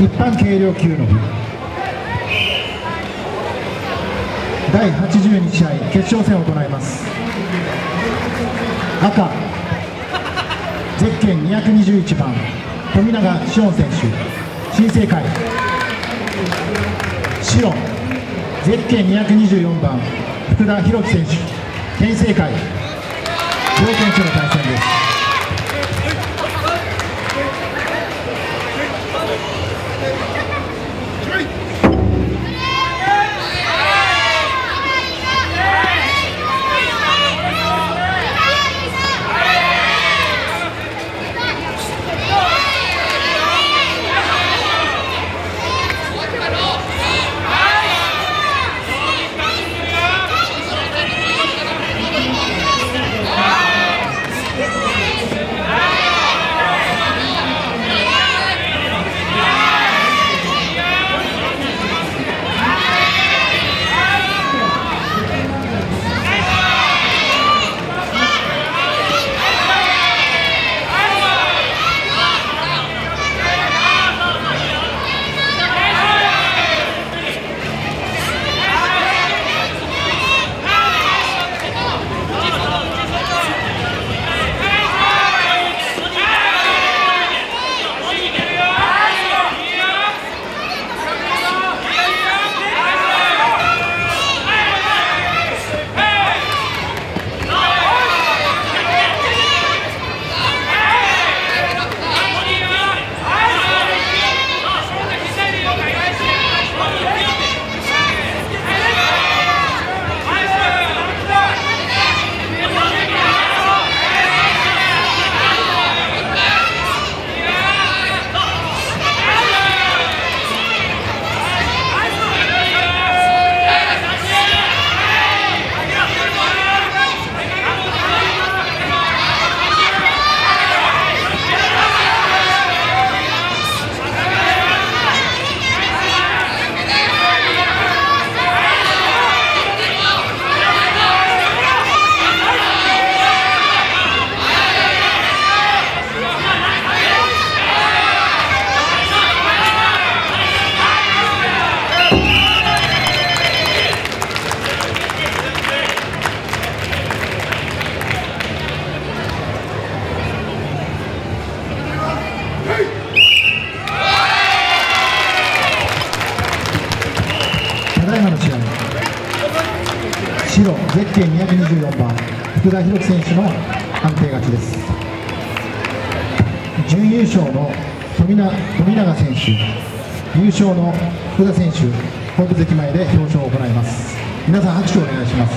一般軽量級の部。第82試合決勝戦を行います。赤。ゼッケン221番。富永志音選手。新生会。白。ゼッケン224番。福田博樹選手。県政会。両選手の対戦です。白ゼッケン224番福田博樹選手の判定勝ちです。準優勝の富永富永選手優勝の福田選手本部席前で表彰を行います。皆さん拍手をお願いします。